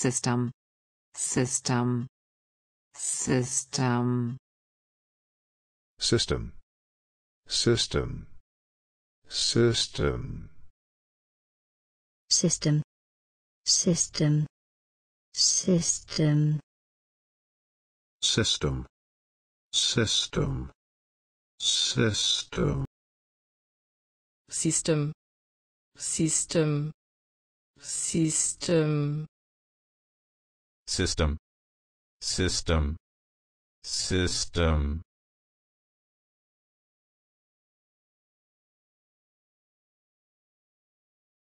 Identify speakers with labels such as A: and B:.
A: system system system
B: system, system, system,
C: system, system, system,
B: system, system, system,
D: system system system
E: system, system, system,